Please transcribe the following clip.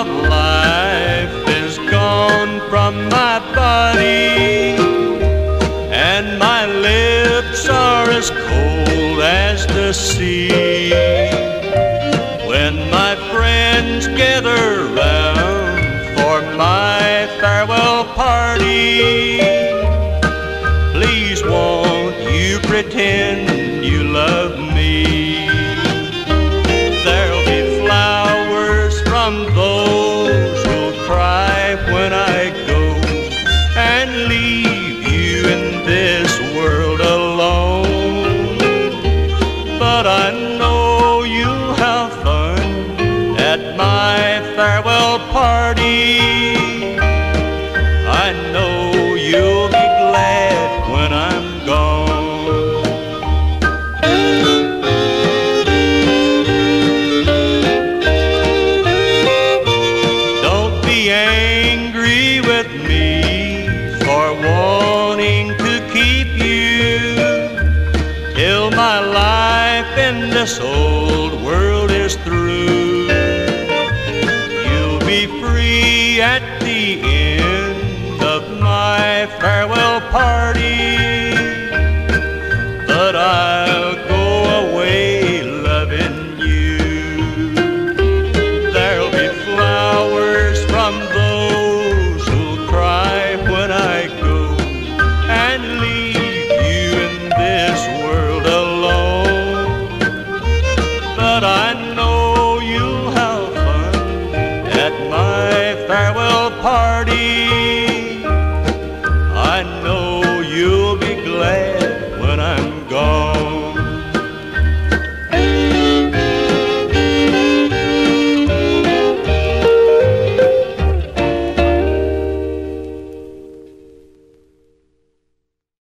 of life is gone from my body, and my lips are as cold as the sea. When my friends gather round for my farewell party, please won't you pretend party. I know you'll be glad when I'm gone. Don't be angry with me for wanting to keep you till my life in this old free at the end of my farewell. farewell party. I know